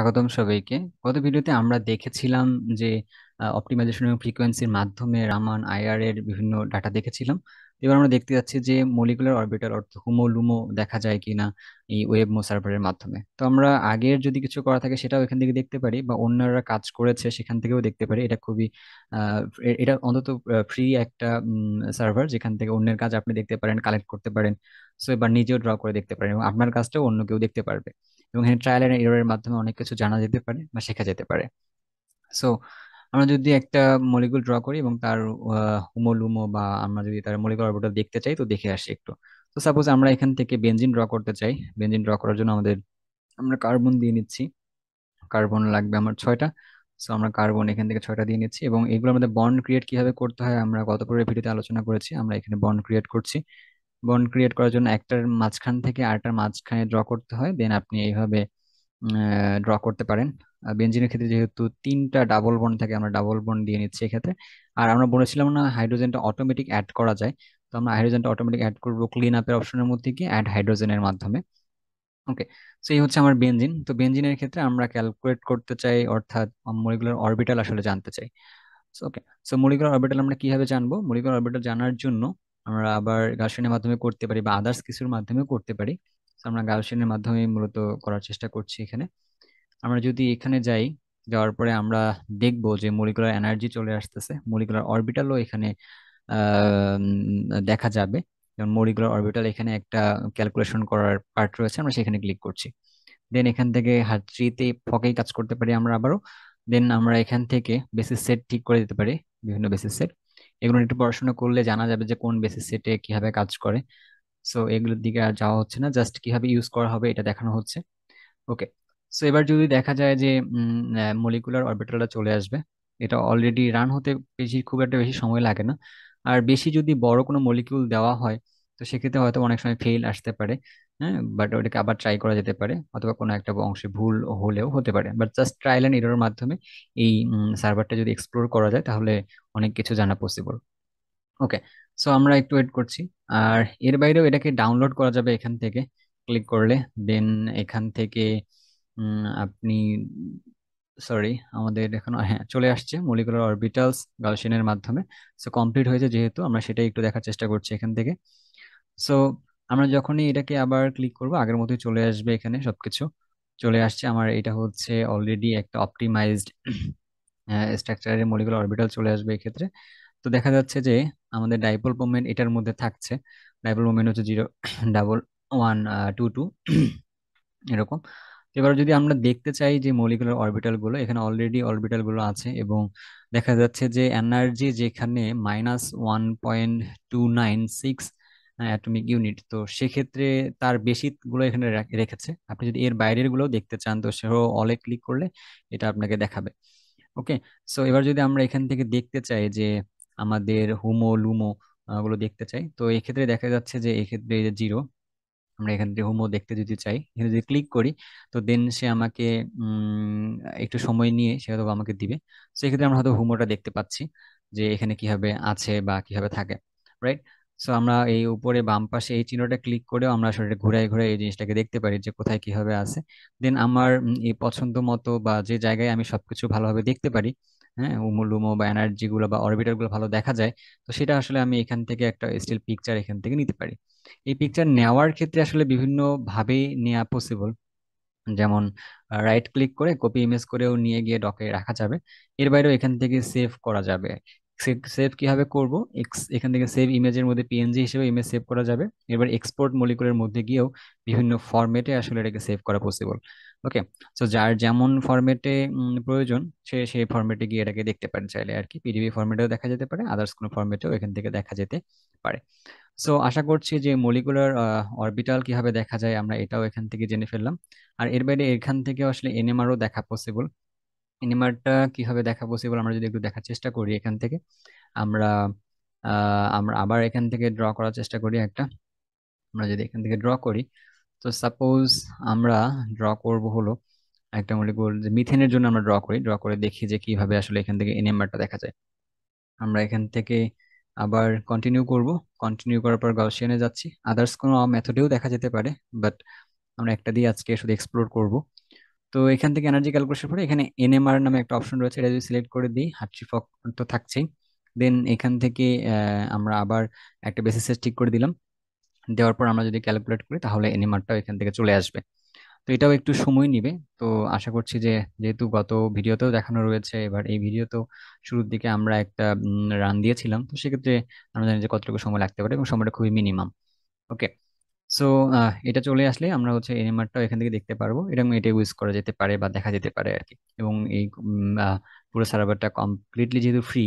স্বাগতম সবাইকে। গত ভিডিওতে আমরা দেখেছিলাম যে অপটিমাইজেশন এবং ফ্রিকোয়েন্সির মাধ্যমে রামান আইআর এর বিভিন্ন ডাটা দেখেছিলাম। এবার আমরা দেখতে যাচ্ছি যে মলিকুলার অরবিটাল অর্থ হুমো লুমো দেখা যায় কিনা এই ওয়েবমো সার্ভারের মাধ্যমে। তো আমরা আগের যদি কিছু করা থাকে, সেটাও এখান থেকে দেখতে পারি বা অন্যরা কাজ করেছে, সেখান থেকেও দেখতে পারি। এটা খুবই এটা অন্তত ফ্রি একটা সার্ভার যেখান থেকে অন্যের কাজ আপনি দেখতে পারেন কালেক্ট করতে পারেন। সো এবার নিজেও ড্র করে দেখতে পারেন এবং আপনার কাজটাও অন্য কেউ দেখতে পারবে। এবং এখানে ট্রায়াল এন্ড এররের মাধ্যমে অনেক কিছু জানা যেতে পারে বা শেখা যেতে পারে। সো আমরা যদি একটা মলিকুল ড্র করি এবং তার হুমোলুমো বা আমরা যদি তার মলিকুল অরবিটাল দেখতে চাই, তো দেখে আসি একটু। তো সাপোজ আমরা এখান থেকে বেনজিন ড্র করতে চাই। বেনজিন ড্র করার জন্য আমাদের, আমরা কার্বন দিয়ে নিচ্ছি। কার্বন লাগবে আমার ছয়টা। সো আমরা কার্বন এখান থেকে ছয়টা দিয়ে নিচ্ছি এবং এগুলো আমাদের বন্ড ক্রিয়েট কীভাবে করতে হয় আমরা গত পরের ভিডিওতে আলোচনা করেছি। আমরা এখানে বন্ড ক্রিয়েট করছি। বন্ড ক্রিয়েট করার জন্য একটার মাঝখান থেকে আরেকটার মাঝখানে ড্র করতে হয় দেন আপনি এইভাবে ড্র করতে পারেন। বেঞ্জিনের ক্ষেত্রে যেহেতু তিনটা ডাবল বন্ড থাকে, আমরা ডাবল বন্ড দিয়ে নিচ্ছি এক্ষেত্রে। আর আমরা বলেছিলাম না হাইড্রোজেনটা অটোমেটিক অ্যাড করা যায়, তো আমরা হাইড্রোজেনটা অটোমেটিক অ্যাড করব ক্লিন আপের অপশনের মধ্যে গিয়ে অ্যাড হাইড্রোজেনের মাধ্যমে। ওকে সো এই হচ্ছে আমার বেঞ্জিন তো বেঞ্জিনের ক্ষেত্রে আমরা ক্যালকুলেট করতে চাই, অর্থাৎ মলিকুলার অরবিটাল আসলে জানতে চাই। ওকে সো মলিকুলার অরবিটাল আমরা কীভাবে জানব? মলিকুলার অরবিটাল জানার জন্য আমরা আবার গাউসিয়ানের মাধ্যমে করতে পারি বা আদার্স কিছুর মাধ্যমেও করতে পারি। আমরা গাউসিয়ানের মাধ্যমে মূলত করার চেষ্টা করছি এখানে। আমরা যদি এখানে যাই, যাওয়ার পরে আমরা দেখব যে মলিকুলার এনার্জি চলে আসতেছে। মলিকুলার অরবিটালও এখানে দেখা যাবে। যেমন মলিকুলার অরবিটাল এখানে একটা ক্যালকুলেশন করার পার্ট রয়েছে, আমরা সেখানে ক্লিক করছি। দেন এখান থেকে হার্ট্রিতে ফকেই কাজ করতে পারি আমরা আবারও। দেন আমরা এখান থেকে বেসিস সেট ঠিক করে দিতে পারি, বিভিন্ন বেসিস সেট এগুলো একটু পড়াশোনা করলে জানা যাবে যে কোন বেসিস সেটে কীভাবে কাজ করে। সো এগুলোর দিকে আর যাওয়া হচ্ছে না জাস্ট কীভাবে ইউজ করা হবে এটা দেখানো হচ্ছে। ওকে সো এবার যদি দেখা যায় যে মলিকুলার অরবিটালটা চলে আসবে, এটা অলরেডি রান হতে বেশি, খুব একটা বেশি সময় লাগে না। আর বেশি যদি বড় কোনো মলিকিউল দেওয়া হয়, তো সেক্ষেত্রে হয়তো অনেক সময় ফেল আসতে পারে। হ্যাঁ বাট ওটাকে আবার ট্রাই করা যেতে পারে, অথবা কোনো একটা অংশে ভুল হলেও হতে পারে। But just trial and error মাধ্যমে এই সার্ভারটা যদি এক্সপ্লোর করা যায়, তাহলে অনেক কিছু জানা পসিবল ওকে সো আমরা একটু ওয়েট করছি। আর এর বাইরেও এটাকে ডাউনলোড করা যাবে এখান থেকে। ক্লিক করলে দেন এখান থেকে আপনি সরি আমাদের এখন হ্যাঁ চলে আসছে মলিকুলার অরবিটালস গাউসিয়ানের মাধ্যমে। সো কমপ্লিট হয়েছে যেহেতু, আমরা সেটাই একটু দেখার চেষ্টা করছি এখান থেকে। সো আমরা যখনই এটাকে আবার ক্লিক করব, আগের মতোই চলে আসবে এখানে সবকিছু। চলে আসছে আমার এটা হচ্ছে অলরেডি একটা অপটিমাইজড স্ট্রাকচারের মলিকুলার অরবিটাল চলে আসবে এক্ষেত্রে। তো দেখা যাচ্ছে যে আমাদের ডাইপোল মোমেন্ট এটার মধ্যে থাকছে। ডাইপোল মোমেন্ট হচ্ছে zero double one two two এরকম। এবার যদি আমরা দেখতে চাই যে মলিকুলার অরবিটালগুলো, এখানে অলরেডি অরবিটালগুলো আছে এবং দেখা যাচ্ছে যে এনার্জি যেখানে minus one point two nine six atomic unit তো সেক্ষেত্রে তার বেশি গুলো এখানে রেখেছে। আপনি যদি এর বাইরেরগুলো দেখতে চান, তো সেও অলে ক্লিক করলে এটা আপনাকে দেখাবে। ওকে সো এবার যদি আমরা এখান থেকে দেখতে চাই যে আমাদের হুমো, লুমো গুলো দেখতে চাই, তো এক্ষেত্রে দেখা যাচ্ছে যে এক্ষেত্রে যে জিরো আমরা এখান থেকে হোমো দেখতে যদি চাই, এখানে যদি ক্লিক করি, তো দেন সে আমাকে একটু সময় নিয়ে সে হয়তো আমাকে দিবে। সেক্ষেত্রে আমরা হয়তো হোমোটা দেখতে পাচ্ছি যে এখানে কীভাবে আছে বা কীভাবে থাকে রাইট সো আমরা এই উপরে বাম পাশে এই চিহ্নটা ক্লিক করেও আমরা আসলে ঘুরাই ঘুরাই এই জিনিসটাকে দেখতে পারি যে কোথায় কীভাবে আছে। দেন আমার এই পছন্দ মতো বা যে জায়গায় আমি সবকিছু ভালোভাবে দেখতে পারি হ্যাঁ উমো বা এনার্জি গুলো বা অরবিটারগুলো ভালো দেখা যায়, তো সেটা আসলে আমি এখান থেকে একটা স্টিল পিকচার এখান থেকে নিতে পারি। এই পিকচার নেওয়ার ক্ষেত্রে আসলে বিভিন্ন ভাবে নেওয়া পসিবল যেমন রাইট ক্লিক করে কপি ইমেজ করেও নিয়ে গিয়ে ডকে রাখা যাবে। এর বাইরেও এখান থেকে সেভ করা যাবে। সেভ কীভাবে করব? এখান থেকে সেভ ইমেজের মধ্যে পিএনজি হিসেবে ইমেজ সেভ করা যাবে। এবার এক্সপোর্ট মলিকুলের মধ্যে গিয়েও বিভিন্ন ফরম্যাটে আসলে এটাকে সেভ করা পসিবল ওকে সো যার যেমন ফরম্যাটে প্রয়োজন, সে সেই ফরম্যাটে গিয়ে এটাকে দেখতে পারে চাইলে আর কি। পিডিবি ফরম্যাটেও দেখা যেতে পারে আদার্স কোনো ফরম্যাটেও এখান থেকে দেখা যেতে পারে। সো আশা করছি যে মলিকুলার অরবিটাল কীভাবে দেখা যায় আমরা এটাও এখান থেকে জেনে ফেললাম। আর এর বাইরে এখান থেকে আসলে এনএমআরও দেখা পসিবল এনএমআরটা কীভাবে দেখা পসিবল আমরা যদি একটু দেখার চেষ্টা করি এখান থেকে, আমরা আমরা আবার এখান থেকে ড্র করার চেষ্টা করি একটা। আমরা যদি এখান থেকে ড্র করি, তো সাপোজ আমরা ড্র করব হলো একটা মলিকুল যে মিথেনের জন্য আমরা ড্র করি ড্র করে দেখি যে কীভাবে আসলে এখান থেকে এনএমআরটা দেখা যায়। আমরা এখান থেকে আবার কন্টিনিউ করব। কন্টিনিউ করার পর গাউসিয়ানে যাচ্ছি। আদার্স কোনো মেথডেও দেখা যেতে পারে বাট আমরা একটা দিয়ে আজকে শুধু এক্সপ্লোর করব। তো এখান থেকে এনার্জি ক্যালকুলেশন পরে এখানে এনএমআর নামে একটা অপশন রয়েছে, এটা যদি সিলেক্ট করে দিই হার্ট্রি ফক তো থাকছেই। দেন এখান থেকে আমরা আবার একটা বেসিস ঠিক করে দিলাম। দেওয়ার পর আমরা যদি ক্যালকুলেট করি, তাহলে এনএমআরটাও এখান থেকে চলে আসবে। তো এটাও একটু সময় নিবে। তো আশা করছি যে, যেহেতু গত ভিডিওতেও দেখানো রয়েছে, এবার এই ভিডিওতেও শুরুর দিকে আমরা একটা রান দিয়েছিলাম। তো সেক্ষেত্রে আমরা জানি যে কতটুকু সময় লাগতে পারে এবং সময়টা খুবই মিনিমাম ওকে সো এটা চলে আসলে আমরা হচ্ছে এনিমারটাও এখান থেকে দেখতে পারব। এরকম এটা ইউজ করা যেতে পারে বা দেখা যেতে পারে আর কি এবং এই পুরো সার্ভারটা কমপ্লিটলি যেহেতু ফ্রি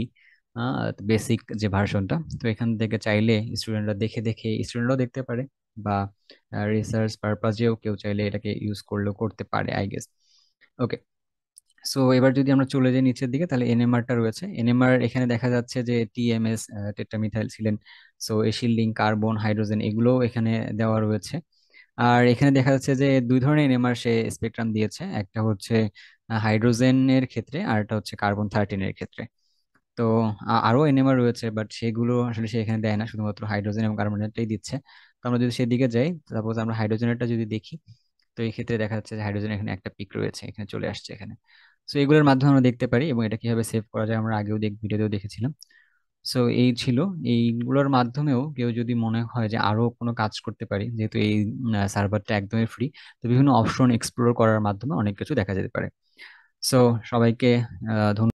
বেসিক যে ভার্সনটা তো এখান থেকে চাইলে স্টুডেন্টরা দেখে দেখে স্টুডেন্টরাও দেখতে পারে বা রিসার্চ পারপাজেও কেউ চাইলে এটাকে ইউজ করলেও করতে পারে আই গেস ওকে সো এবার যদি আমরা চলে যাই নিচের দিকে, তাহলে এনএমআরটা রয়েছে। এনএমআর এখানে দেখা যাচ্ছে যে টিএমএস টেট্রামিথাইল ছিলেন সো এশিল্ডিং কার্বন, হাইড্রোজেন এগুলোও এখানে দেওয়া রয়েছে। আর এখানে দেখা যাচ্ছে যে দুই ধরনের এনএমআর সে স্পেকট্রাম দিয়েছে। একটা হচ্ছে হাইড্রোজেনের ক্ষেত্রে আর একটা হচ্ছে কার্বন থার্টিনের ক্ষেত্রে। তো, আ- আরও এনএমআর রয়েছে বাট সেগুলো আসলে সে এখানে দেয় না, শুধুমাত্র হাইড্রোজেন এবং কার্বনেরটাই দিচ্ছে। তো আমরা যদি সেদিকে যাই সাপোজ আমরা হাইড্রোজেনেরটা যদি দেখি, তো এই ক্ষেত্রে দেখা যাচ্ছে যে হাইড্রোজেন এখানে একটা পিক রয়েছে, এখানে চলে আসছে এখানে। সো এগুলোর মাধ্যমে আমরা দেখতে পারি এবং এটা কীভাবে সেভ করা যায়, আমরা আগেও দেখ ভিডিওতেও দেখেছিলাম। সো এই ছিল। এইগুলোর মাধ্যমেও কেউ যদি মনে হয় যে আরও কোনো কাজ করতে পারি, যেহেতু এই সার্ভারটা একদমই ফ্রি তো বিভিন্ন অপশন এক্সপ্লোর করার মাধ্যমে অনেক কিছু দেখা যেতে পারে। সো সবাইকে ধন্যবাদ।